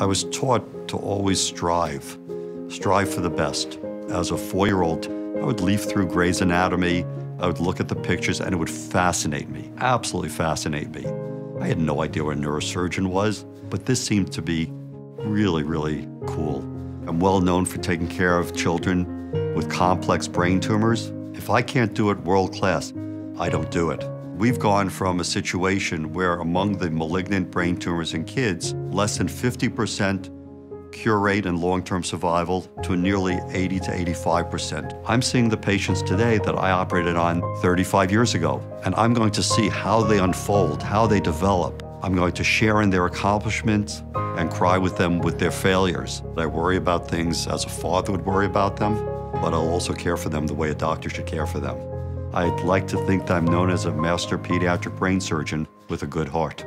I was taught to always strive, strive for the best. As a four-year-old, I would leaf through Gray's Anatomy, I would look at the pictures, and it would fascinate me, absolutely fascinate me. I had no idea what a neurosurgeon was, but this seemed to be really, really cool. I'm well known for taking care of children with complex brain tumors. If I can't do it world class, I don't do it. We've gone from a situation where among the malignant brain tumors in kids, less than 50% cure rate and long-term survival to nearly 80 to 85%. I'm seeing the patients today that I operated on 35 years ago, and I'm going to see how they unfold, how they develop. I'm going to share in their accomplishments and cry with them with their failures. I worry about things as a father would worry about them, but I'll also care for them the way a doctor should care for them. I'd like to think that I'm known as a master pediatric brain surgeon with a good heart.